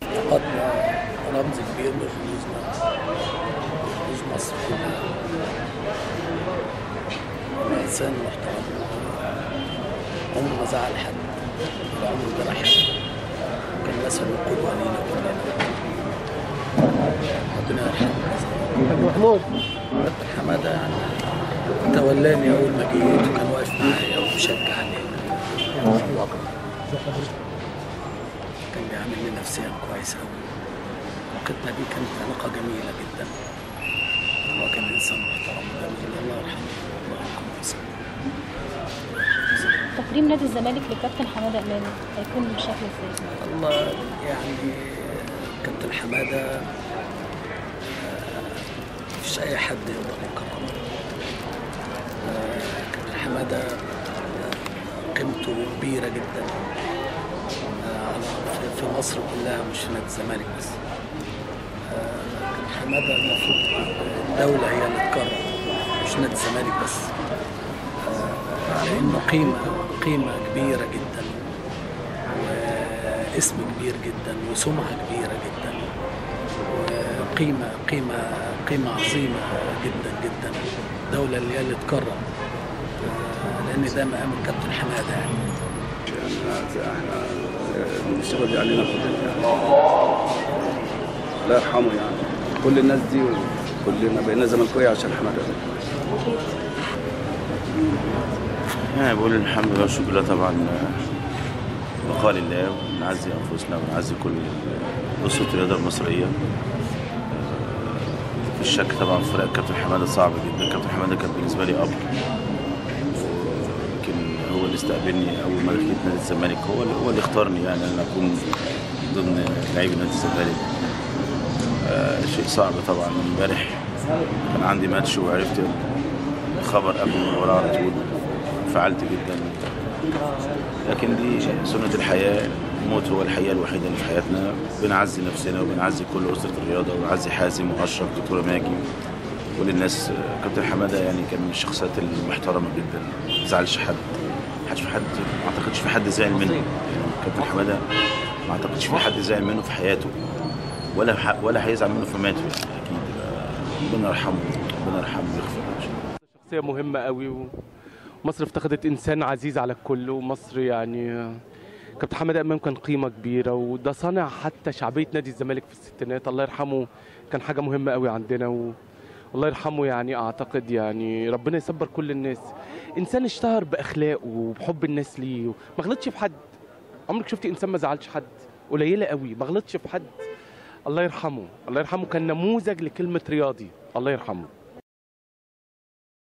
فقدنا رمز كبير من رموز مصر كلها هو إنسان محترم عمره ما زعل حد ولا عمره جرح حد كان مثل وقدوة لينا كلنا ربنا يرحمه محمود حمادة يعني تولاني أول ما جيت وكان واقف معايا ومشجعني. كان بيعامل لي نفسيا كويس أوي. علاقتنا بيه كانت علاقة جميلة جدا. هو كان إنسان محترم وجميل الله يرحمه. الله يرحمه. تكريم نادي الزمالك لكابتن حمادة إمام هيكون بشكل إزاي؟ الله يعني كابتن حمادة آه، مفيش أي حد يقدر يكرمه آه، آه، قيمته كبيرة جدا آه، في- مصر كلها مش نادي الزمالك بس. حمادة المفروض الدولة هي اللي تكرم مش نادي الزمالك بس. آه، لأنه قيمة قيمة كبيرة جدا واسم كبير جدا وسمعة كبيرة جدا وقيمة قيمة قيمة عظيمة جدا جدا. دولة اللي هي اللي تكرم آه، لأن ده مقام الكابتن حمادة. يعني يعني. إحنا الشغل دي علينا كلنا يعني الله يرحمه يعني كل الناس دي كلنا بقينا زملكاويه عشان حمادة. يعني بقول الحمد لله والشكر لله طبعا بقاء لله ونعزي أنفسنا ونعزي كل أسرة الرياضة المصرية. في الشك طبعا فراق كابتن حمادة صعب جدا. كابتن حمادة كان بالنسبة لي أب. اللي استقبلني أول ما دخلت نادي الزمالك هو اللي هو اللي اختارني يعني ان أكون ضمن لعيبه نادي الزمالك. آه، شيء صعب طبعا. امبارح كان عندي ماتش وعرفت الخبر قبل المباراه على طول. فعلت جدا. لكن دي سنة الحياة. الموت هو الحقيقة الوحيدة اللي في حياتنا. بنعزي نفسنا وبنعزي كل أسرة الرياضة وبنعزي حازم وأشرف دكتورة ماجي. كل الناس كابتن حمادة يعني كان من الشخصيات المحترمة جدا. ما زعلش حد. حدش في حد ما اعتقدش في حد زعل منه. كابتن حمادة ما اعتقدش في حد زعل منه في حياته. ولا ولا هيزعل منه في ماته. أكيد. ربنا يرحمه. ربنا يرحمه ويغفر له. شخصية مهمة قوي ومصر افتقدت إنسان عزيز على الكل ومصر يعني كابتن حمادة إمام كان قيمة كبيرة وده صنع حتى شعبية نادي الزمالك في الستينات. الله يرحمه. كان حاجة مهمة قوي عندنا و... الله يرحمه يعني أعتقد يعني ربنا يصبر كل الناس. إنسان اشتهر بأخلاقه وبحب الناس ليه. ما غلطش في حد. عمرك شفتي إنسان ما زعلش حد؟ قليلة قوي. ما غلطش في حد. الله يرحمه. الله يرحمه كان نموذج لكلمة رياضي. الله يرحمه.